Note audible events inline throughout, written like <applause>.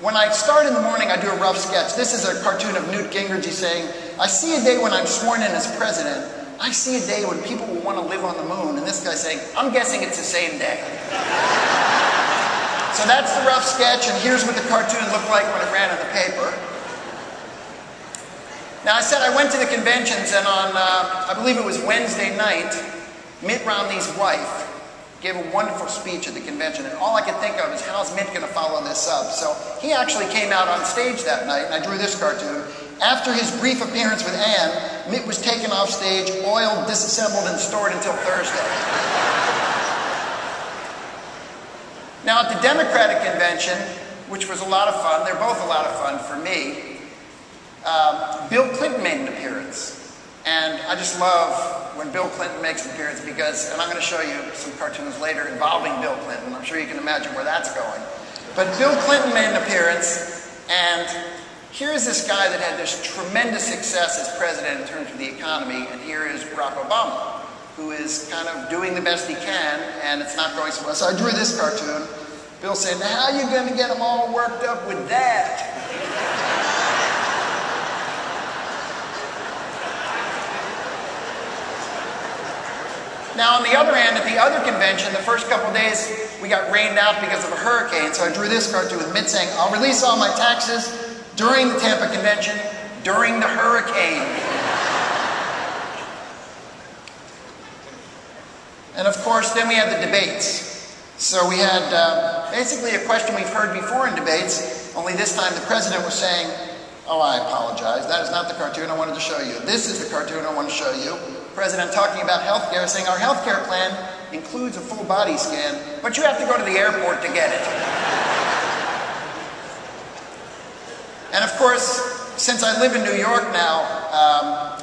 when I start in the morning, I do a rough sketch. This is a cartoon of Newt Gingrich saying, I see a day when I'm sworn in as president. I see a day when people will want to live on the moon. And this guy's saying, I'm guessing it's the same day. so that's the rough sketch, and here's what the cartoon looked like when it ran in the paper. Now, I said I went to the conventions, and on, uh, I believe it was Wednesday night, Mitt Romney's wife gave a wonderful speech at the convention, and all I could think of is how's Mitt going to follow this up? So he actually came out on stage that night, and I drew this cartoon. After his brief appearance with Ann, Mitt was taken off stage, oiled, disassembled, and stored until Thursday. now, at the Democratic convention, which was a lot of fun, they're both a lot of fun for me, um, Bill Clinton made an appearance. And I just love when Bill Clinton makes an appearance because, and I'm going to show you some cartoons later involving Bill Clinton. I'm sure you can imagine where that's going. But Bill Clinton made an appearance, and here's this guy that had this tremendous success as president in terms of the economy, and here is Barack Obama, who is kind of doing the best he can, and it's not going so well. So I drew this cartoon. Bill saying, How are you going to get them all worked up with that? Now, on the other hand, at the other convention, the first couple days we got rained out because of a hurricane. So I drew this cartoon with Mitt saying, I'll release all my taxes during the Tampa convention, during the hurricane. and of course, then we had the debates. So we had uh, basically a question we've heard before in debates, only this time the president was saying, Oh, I apologize. That is not the cartoon I wanted to show you. This is the cartoon I want to show you president talking about health care, saying our health care plan includes a full body scan, but you have to go to the airport to get it. and of course, since I live in New York now, um,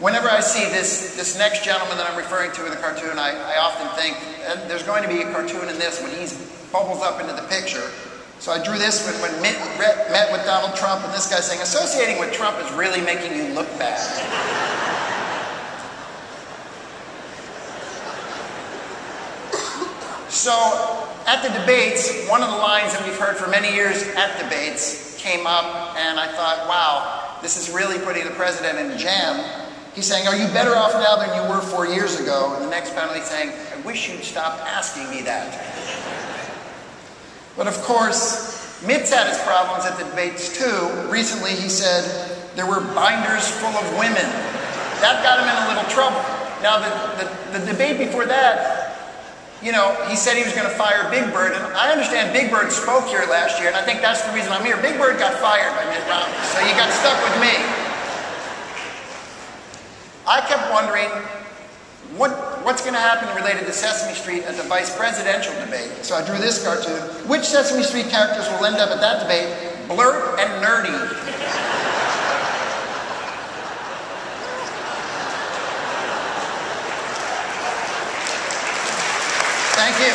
whenever I see this, this next gentleman that I'm referring to in the cartoon, I, I often think there's going to be a cartoon in this when he bubbles up into the picture. So I drew this when, when Mitt met with Donald Trump, and this guy saying, associating with Trump is really making you look bad. So at the debates, one of the lines that we've heard for many years at debates came up, and I thought, wow, this is really putting the president in a jam. He's saying, Are you better off now than you were four years ago? And the next panel, he's saying, I wish you'd stop asking me that. But of course, Mitt's had his problems at the debates too. Recently, he said there were binders full of women. That got him in a little trouble. Now, the, the, the debate before that, you know, he said he was going to fire Big Bird, and I understand Big Bird spoke here last year, and I think that's the reason I'm here. Big Bird got fired by Mitt Romney, so you got stuck with me. I kept wondering what, what's going to happen related to Sesame Street at the vice presidential debate. So I drew this cartoon. Which Sesame Street characters will end up at that debate? Blurt and Nerdy. Thank you.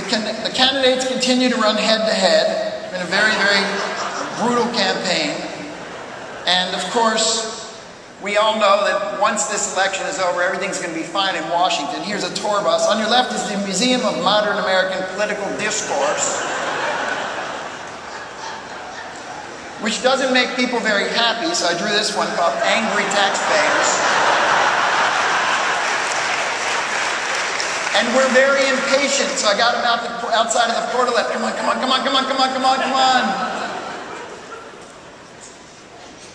The, can- the candidates continue to run head to head in a very, very brutal campaign. And of course, we all know that once this election is over, everything's going to be fine in Washington. Here's a tour bus. On your left is the Museum of Modern American Political Discourse, which doesn't make people very happy, so I drew this one called Angry Taxpayers. And we're very impatient, so I got him out the, outside of the portal. Come on, come on, come on, come on, come on, come on, come on.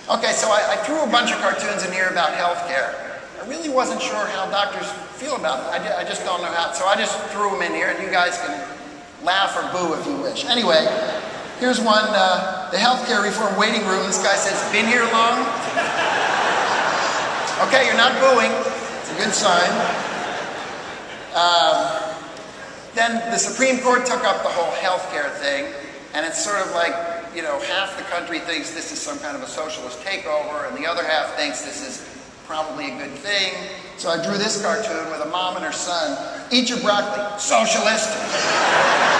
Okay, so I, I threw a bunch of cartoons in here about healthcare. I really wasn't sure how doctors feel about it. I, I just don't know how. So I just threw them in here, and you guys can laugh or boo if you wish. Anyway, here's one uh, the healthcare reform waiting room. This guy says, Been here long? Okay, you're not booing. It's a good sign. Um, then the Supreme Court took up the whole health care thing, and it's sort of like, you know, half the country thinks this is some kind of a socialist takeover, and the other half thinks this is probably a good thing. So I drew this cartoon with a mom and her son. Eat your broccoli, socialist. <laughs>